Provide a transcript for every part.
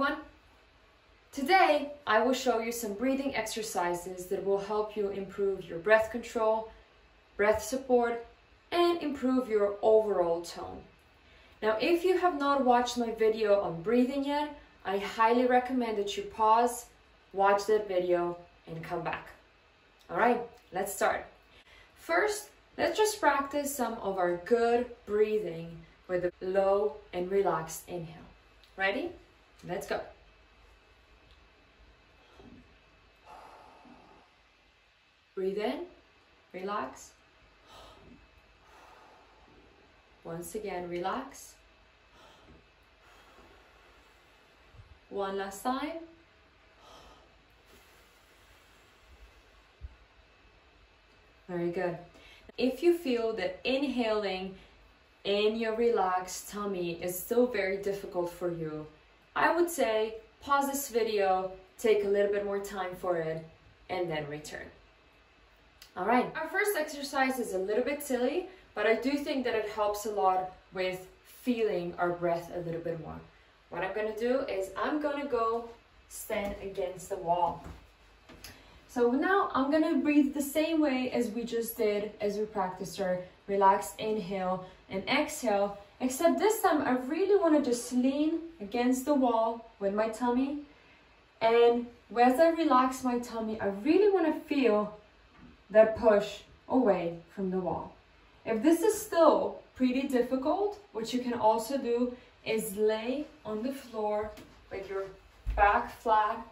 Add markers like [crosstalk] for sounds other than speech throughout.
everyone! Today, I will show you some breathing exercises that will help you improve your breath control, breath support, and improve your overall tone. Now, if you have not watched my video on breathing yet, I highly recommend that you pause, watch that video, and come back. All right, let's start. First, let's just practice some of our good breathing with a low and relaxed inhale. Ready? Let's go. Breathe in, relax. Once again, relax. One last time. Very good. If you feel that inhaling in your relaxed tummy is still very difficult for you, I would say pause this video, take a little bit more time for it, and then return. All right, our first exercise is a little bit silly, but I do think that it helps a lot with feeling our breath a little bit more. What I'm gonna do is I'm gonna go stand against the wall. So now I'm gonna breathe the same way as we just did as we practiced our relaxed inhale and exhale, except this time I really wanna just lean against the wall with my tummy. And as I relax my tummy, I really wanna feel that push away from the wall. If this is still pretty difficult, what you can also do is lay on the floor with your back flat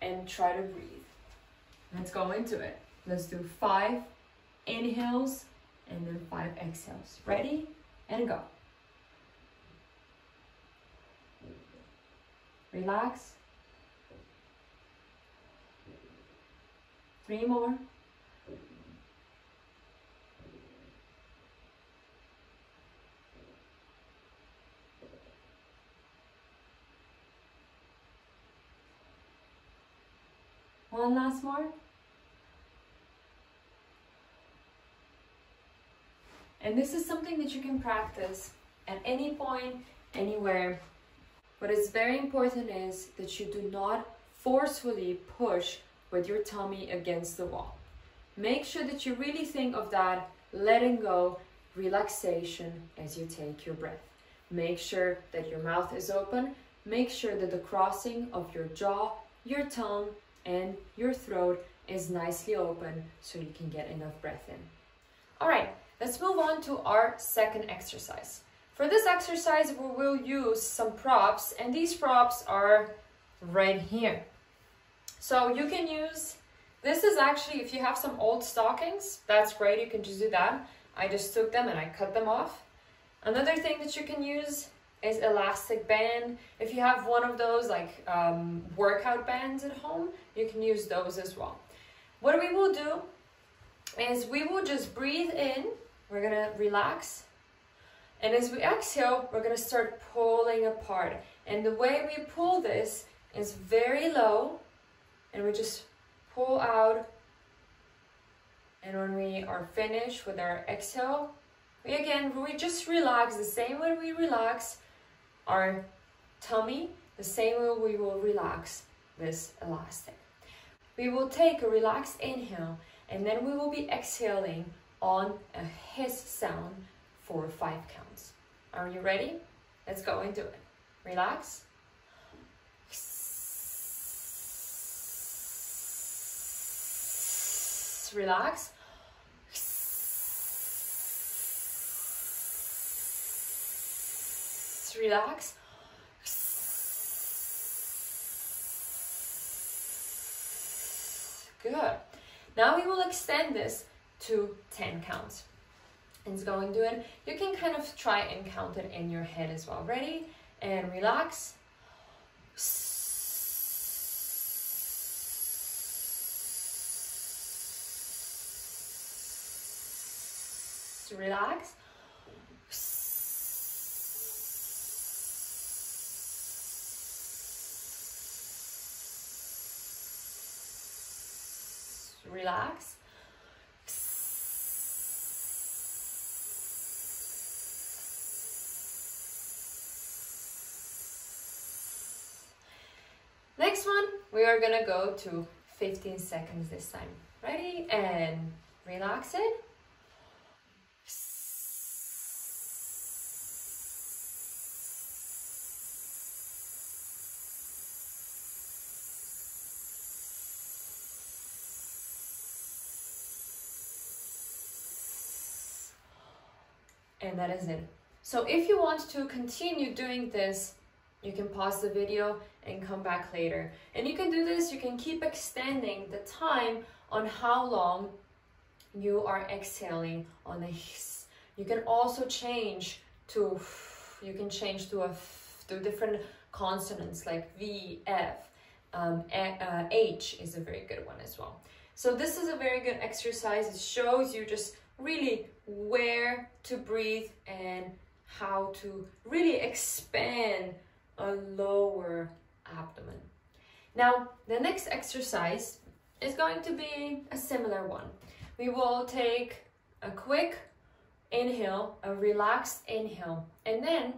and try to breathe. Let's go into it. Let's do five inhales and then five exhales. Ready? And go. Relax. Three more. One last more. And this is something that you can practice at any point, anywhere. What is very important is that you do not forcefully push with your tummy against the wall. Make sure that you really think of that letting go, relaxation as you take your breath. Make sure that your mouth is open. Make sure that the crossing of your jaw, your tongue, and your throat is nicely open so you can get enough breath in. All right, let's move on to our second exercise. For this exercise, we will use some props and these props are right here. So you can use, this is actually, if you have some old stockings, that's great, you can just do that. I just took them and I cut them off. Another thing that you can use is elastic band. If you have one of those like um, workout bands at home, you can use those as well. What we will do is we will just breathe in, we're gonna relax, and as we exhale, we're gonna start pulling apart. And the way we pull this is very low, and we just pull out. And when we are finished with our exhale, we again, we just relax the same way we relax our tummy, the same way we will relax this elastic. We will take a relaxed inhale and then we will be exhaling on a hiss sound for five counts. Are you ready? Let's go into it. Relax. Relax. relax. Good. Now we will extend this to 10 counts. It's going it. You can kind of try and count it in your head as well. Ready? And relax. Relax. relax. Are gonna go to 15 seconds this time. Ready? And relax it. And that is it. So if you want to continue doing this, you can pause the video and come back later. And you can do this, you can keep extending the time on how long you are exhaling on the hiss. You can also change to, you can change to a, to different consonants like V, F, um, uh, H is a very good one as well. So this is a very good exercise. It shows you just really where to breathe and how to really expand a lower abdomen. Now, the next exercise is going to be a similar one. We will take a quick inhale, a relaxed inhale, and then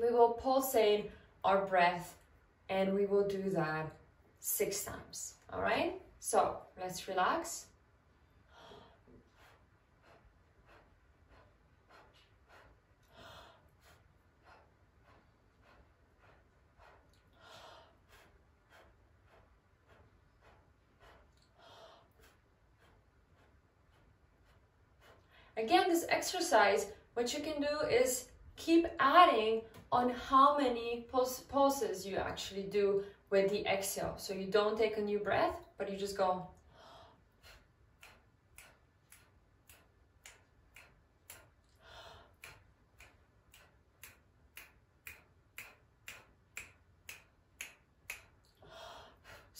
we will pulsate our breath and we will do that six times. All right? So let's relax. Again, this exercise, what you can do is keep adding on how many pulses you actually do with the exhale. So you don't take a new breath, but you just go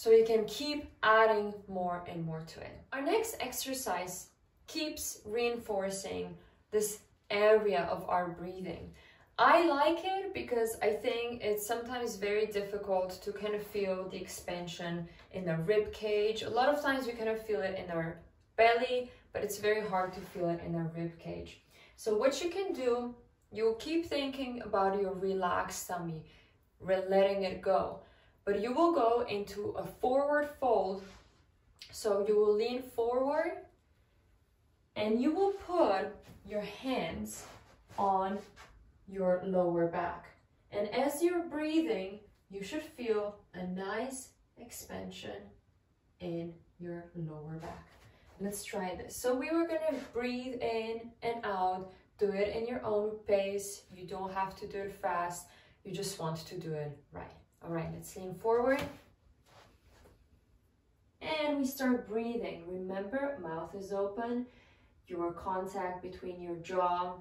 so you can keep adding more and more to it. Our next exercise keeps reinforcing this area of our breathing. I like it because I think it's sometimes very difficult to kind of feel the expansion in the rib cage. A lot of times we kind of feel it in our belly, but it's very hard to feel it in our rib cage. So what you can do, you'll keep thinking about your relaxed tummy, letting it go. But you will go into a forward fold. So you will lean forward and you will put your hands on your lower back. And as you're breathing, you should feel a nice expansion in your lower back. Let's try this. So we were gonna breathe in and out, do it in your own pace. You don't have to do it fast. You just want to do it right. All right, let's lean forward. And we start breathing. Remember, mouth is open your contact between your jaw,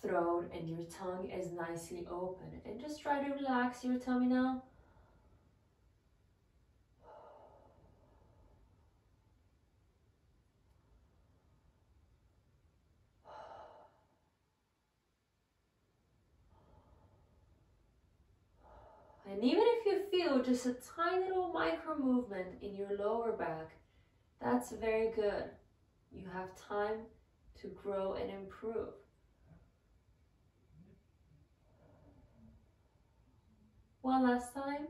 throat, and your tongue is nicely open. And just try to relax your tummy now. And even if you feel just a tiny little micro movement in your lower back, that's very good. You have time to grow and improve. One last time.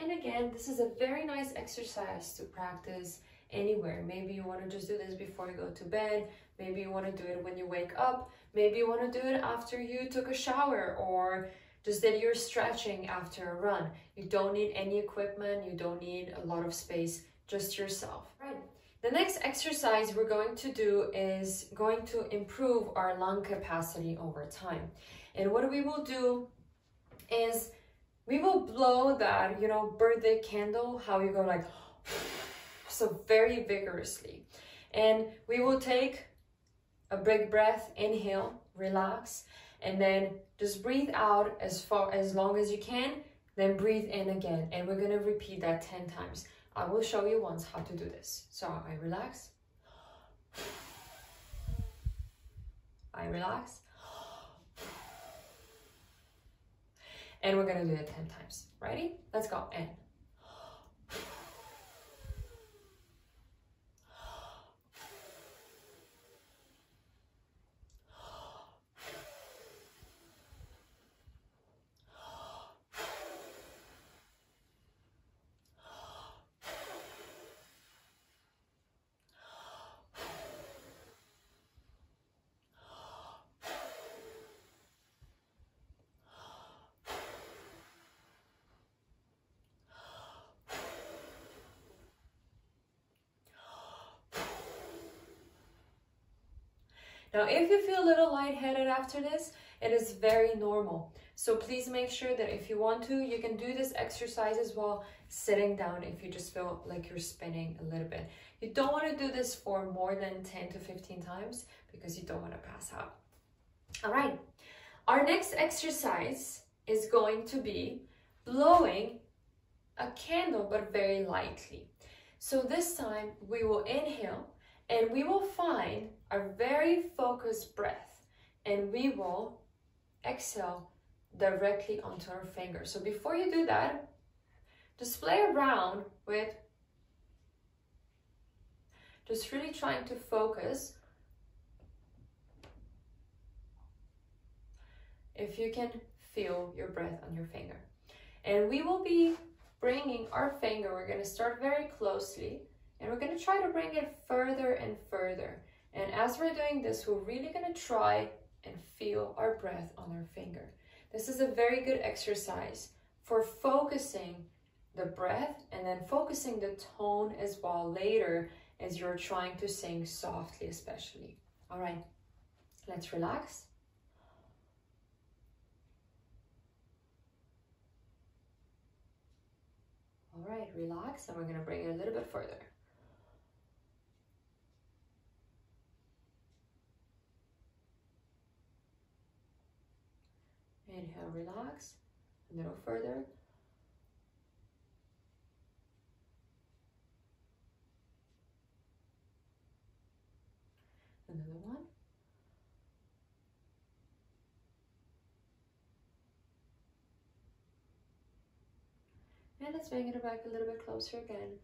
And again, this is a very nice exercise to practice anywhere. Maybe you want to just do this before you go to bed. Maybe you want to do it when you wake up. Maybe you want to do it after you took a shower or just that you're stretching after a run. You don't need any equipment, you don't need a lot of space, just yourself. Right. The next exercise we're going to do is going to improve our lung capacity over time. And what we will do is we will blow that, you know, birthday candle, how you go like, [sighs] so very vigorously. And we will take a big breath, inhale, relax, and then just breathe out as far as long as you can then breathe in again. And we're to repeat that 10 times. I will show you once how to do this. So i relax. I relax. And we're to do it 10 times. Ready? Let's go. In Now, if you feel a little lightheaded after this, it is very normal. So please make sure that if you want to, you can do this exercise as well sitting down if you just feel like you're spinning a little bit. You don't want to do this for more than 10 to 15 times because you don't want to pass out. All right, our next exercise is going to be blowing a candle but very lightly. So this time we will inhale and we will find a very focused breath and we will exhale directly onto our finger. So before you do that, just play around with just really trying to focus. If you can feel your breath on your finger. And we will be bringing our finger, we're going to start very closely and we're going to try to bring it further and further. And as we're doing this, we're really going to try and feel our breath on our finger. This is a very good exercise for focusing the breath and then focusing the tone as well later as you're trying to sing softly especially. All right, let's relax. All right, relax and we're gonna bring it a little bit further. Inhale, relax, a little further. Another one. And let's bring it back a little bit closer again.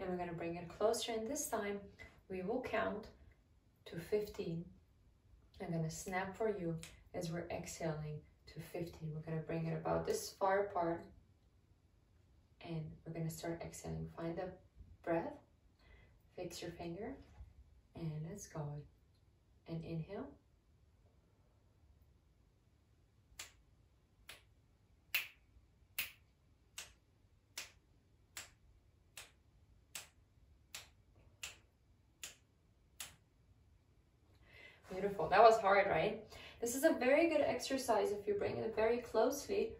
And we're going to bring it closer and this time we will count to 15. I'm going to snap for you as we're exhaling to 15. We're going to bring it about this far apart and we're going to start exhaling. Find the breath, fix your finger, and let's go. And inhale. Beautiful. That was hard, right? This is a very good exercise if you bring it very closely.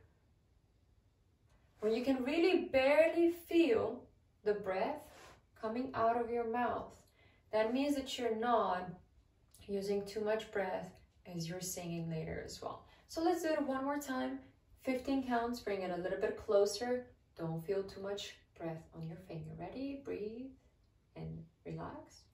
When you can really barely feel the breath coming out of your mouth. That means that you're not using too much breath as you're singing later as well. So let's do it one more time. 15 counts, bring it a little bit closer. Don't feel too much breath on your finger. Ready? Breathe and relax.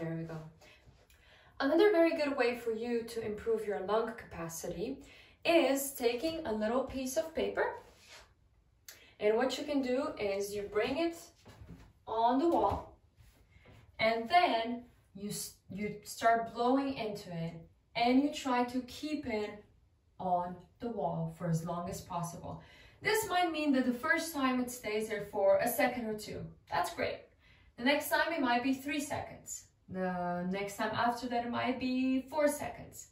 There we go. Another very good way for you to improve your lung capacity is taking a little piece of paper. And what you can do is you bring it on the wall and then you, you start blowing into it and you try to keep it on the wall for as long as possible. This might mean that the first time it stays there for a second or two. That's great. The next time it might be three seconds. The next time after that it might be four seconds.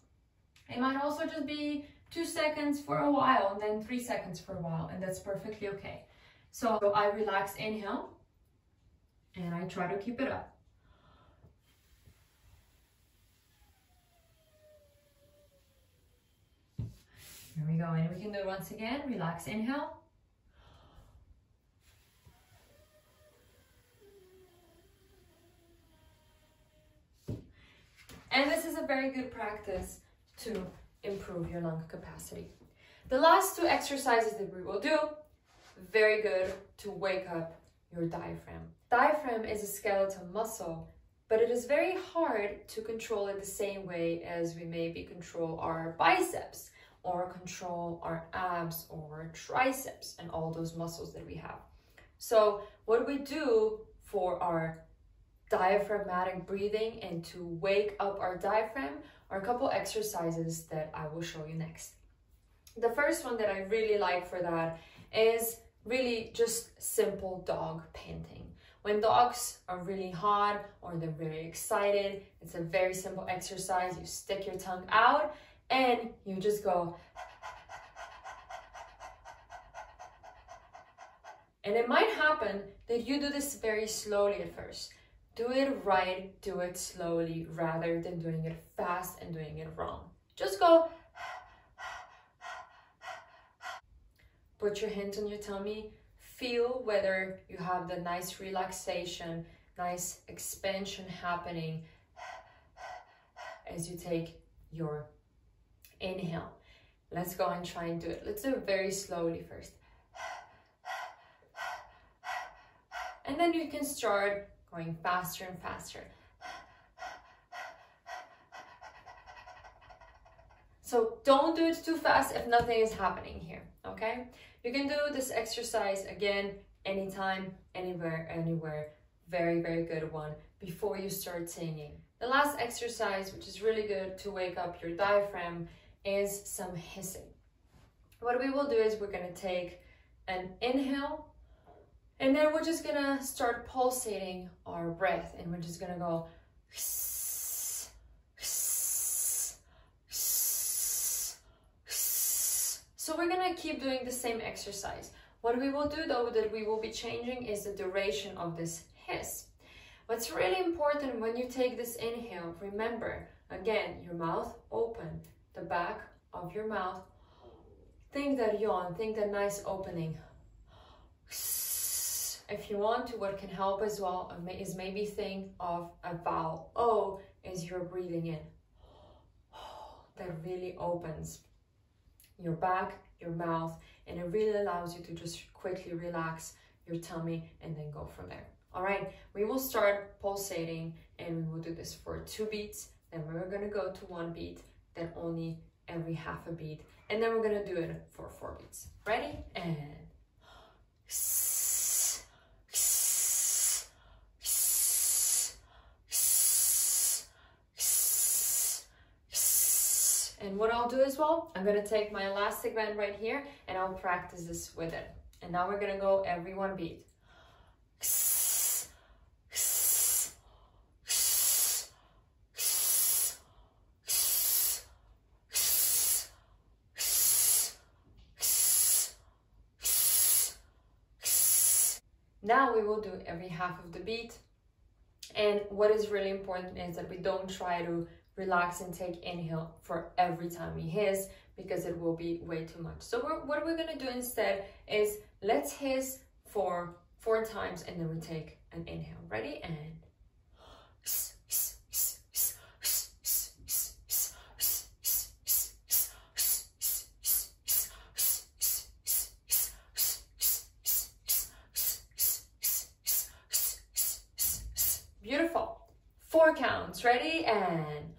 It might also just be two seconds for a while and then three seconds for a while and that's perfectly okay. So I relax, inhale, and I try to keep it up. Here we go, and we can do it once again. Relax, inhale. And this is a very good practice to improve your lung capacity. The last two exercises that we will do, very good to wake up your diaphragm. Diaphragm is a skeletal muscle, but it is very hard to control it the same way as we maybe control our biceps or control our abs or triceps and all those muscles that we have. So what we do for our diaphragmatic breathing and to wake up our diaphragm are a couple exercises that I will show you next. The first one that I really like for that is really just simple dog panting. When dogs are really hot or they're very excited, it's a very simple exercise. You stick your tongue out and you just go. [laughs] And it might happen that you do this very slowly at first. Do it right, do it slowly rather than doing it fast and doing it wrong. Just go. Put your hands on your tummy. Feel whether you have the nice relaxation, nice expansion happening as you take your inhale. Let's go and try and do it. Let's do it very slowly first. And then you can start going faster and faster. So don't do it too fast if nothing is happening here, okay? You can do this exercise again, anytime, anywhere, anywhere. Very, very good one before you start singing. The last exercise, which is really good to wake up your diaphragm, is some hissing. What we will do is we're gonna take an inhale and then we're just gonna start pulsating our breath and we're just gonna go So we're gonna keep doing the same exercise. What we will do though that we will be changing is the duration of this hiss. What's really important when you take this inhale, remember, again, your mouth open, the back of your mouth. Think that yawn, think that nice opening. If you want to, what can help as well uh, is maybe think of a vowel O as you're breathing in. [gasps] That really opens your back, your mouth, and it really allows you to just quickly relax your tummy and then go from there. All right, we will start pulsating and we will do this for two beats. Then we're gonna go to one beat, then only every half a beat. And then we're gonna do it for four beats. Ready? And [gasps] And what I'll do as well, I'm gonna take my elastic band right here and I'll practice this with it. And now we're gonna go every one beat. Now we will do every half of the beat. And what is really important is that we don't try to relax and take inhale for every time we hiss because it will be way too much. So we're, what we're gonna do instead is let's hiss for four times and then we take an inhale. Ready? And Beautiful. Four counts. Ready? And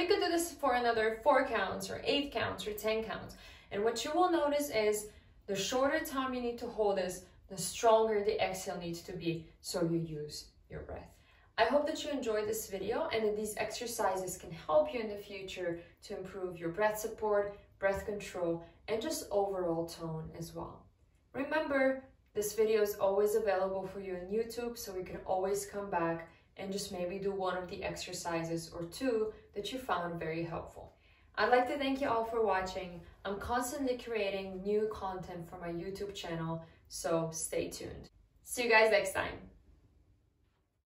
We could do this for another four counts or eight counts or 10 counts. And what you will notice is the shorter time you need to hold this, the stronger the exhale needs to be so you use your breath. I hope that you enjoyed this video and that these exercises can help you in the future to improve your breath support, breath control, and just overall tone as well. Remember, this video is always available for you on YouTube, so we can always come back and just maybe do one of the exercises or two that you found very helpful. I'd like to thank you all for watching. I'm constantly creating new content for my YouTube channel, so stay tuned. See you guys next time.